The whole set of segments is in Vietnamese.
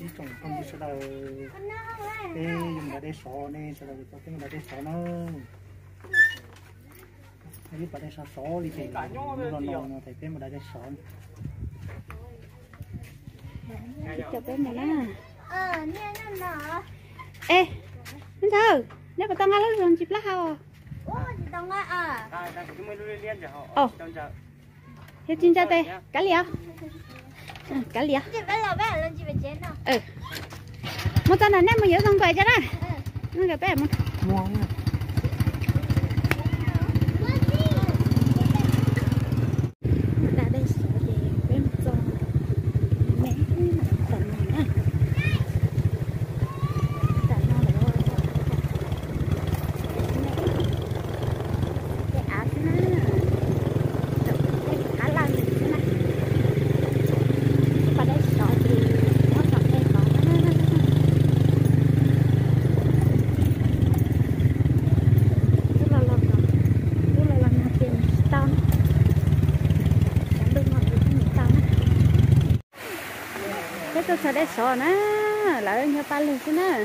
đi trồng không đi sao đâu ê dùng là để sọ nè sao đâu có tiếng là để sọ nó đi vào đây sọ sọ đi thì nó nó nó thấy bên mà đây sọ chụp bên này nè ờ ê minh thư nếu mà tao ngay lúc rồi chụp lá hao à ồ thế chín cha tê cá lìa Ừ, cá lìa chị phải là bé lên chị phải chén nào. Ừ. Một tao này ném mà giữ không quay cho đó. Nó gặp bé một mua nha đã đây sợ về bên trong mẹ tận này nè tận nó là rồi cái áo thế nè cái khá là thế nè và đây sợ thì nó còn đây còn nó nó nó rất là lâu rồi rất là lần nào tiền tao Chẳng đúng rồi, cái gì tao nè Thế tôi sẽ để sò nè. Lại nhau ba lần chứ nè.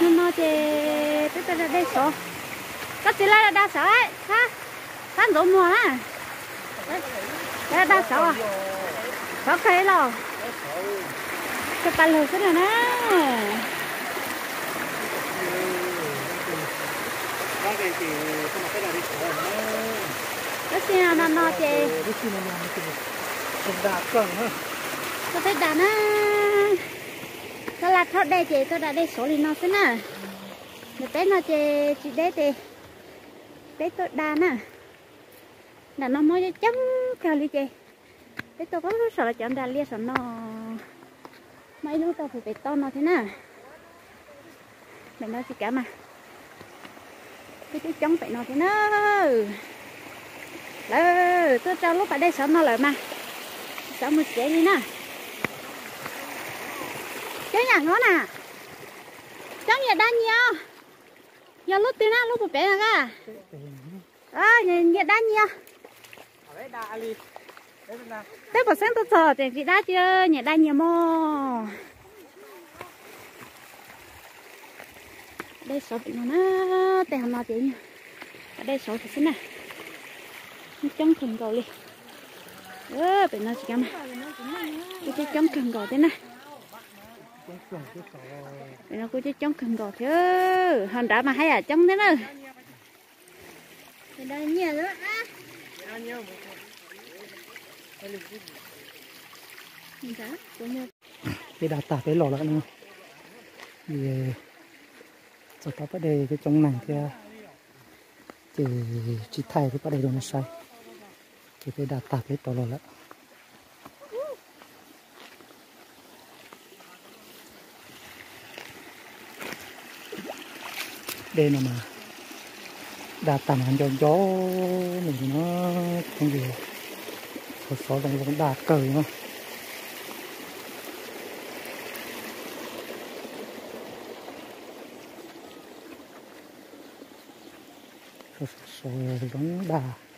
Nó nói chê Tôi sẽ để sò các chị lại đa sò ấy. Ha tan rổ mùa nè. Đây đa sò, à? Cây rồi Cái ba lần chứ nè cái này là đi sọ nó Cái gì nào nó nói chê cái gì nó nó ha Tôi thấy đàn á, Tôi là thoát đây chị, tôi đã đây số liền nó thế nè. Để té nó chị chị đấy thì Đấy tôi đàn nè Là nó mới chấm theo đi chị. Đấy tôi có sợ là chấm đàn lia sợ nó. Mấy lúc tao phải phải to nó thế nè. Để nó chị cả mà. Cái chú chống phải nó thế nè. Lỡ tôi cho lúc ở đây sợ nó lại mà. Sợ một chế đi nè. Cái nhà nó nè. Trong nhà đa nhiều. Giờ lúc tiêu na lúc một bé ra À ờ, nhà, nhà đa nhiều. Đấy đa bỏ sáng tôi chờ thì chị đa chưa nhà đa nhiều mò Đây sổ bị nó nó Tè nó nào chị nha Ở đây sổ thì xin nè. Nó thùng cầu đi. Ơ bị nó chị cả mà Cái chứ chống khẩn cầu thế sọ Để nó cứ chứ chống khẩn cầu chứ Hòn đã mà hay à chống thế nữa thì đây nhiều lắm á. Dạ, cái đào tả cái lò lại nữa thì cho tao bắt đây cái trong này thì chỉ chỉ thay cái bắt đây rồi nó sai thì cái đặt tạp hết tàu lò lại đây là mà. Đà tạm hẳn cho gió, mình thì nó không gì. Có số là vẫn đạt cởi mà. Có số giống đạt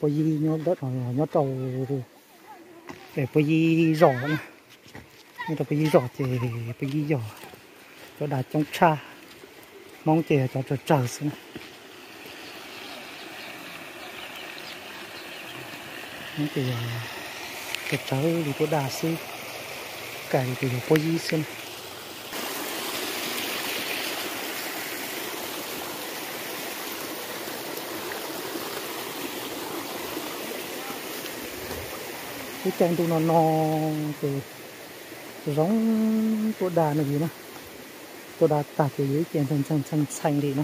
bây giờ gì đất nó nó trâu để bây giờ rõ nữa. Nhưng mà bây giờ rõ thì bây giờ rõ cho đã trong cha, mong chờ cho cho trở xem mong chờ cho trở thì có đà xí cái thì có gì xem cái chân tụi nó no thì giống của đà này gì nữa tôi đã tạt từ dưới chèn xanh xanh xanh xanh đi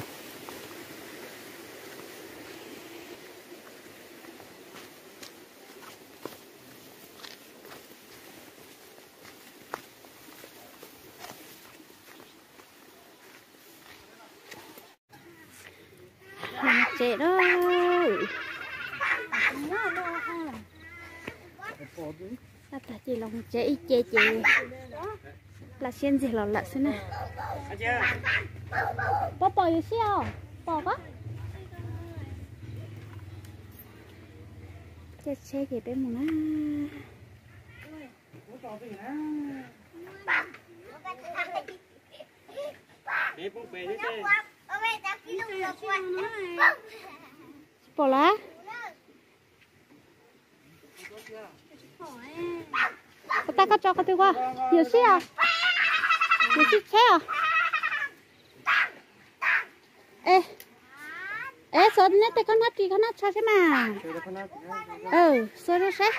Làm trẻ đó Ờ. là ta chỉ lòng chế chế chế là xem gì là lợn xem nè. Bỏ bò gì xíu, bò quá. chết chết gì bên mùng á Ê, bông bè thế thế. Ôi, bỏ lá. Có ta có cho có tôi qua nhiều xí à? Nhiều xí xe à? Ê. Ê số nét tay con nát kì, con nát cho thế mà ừ số nó sẽ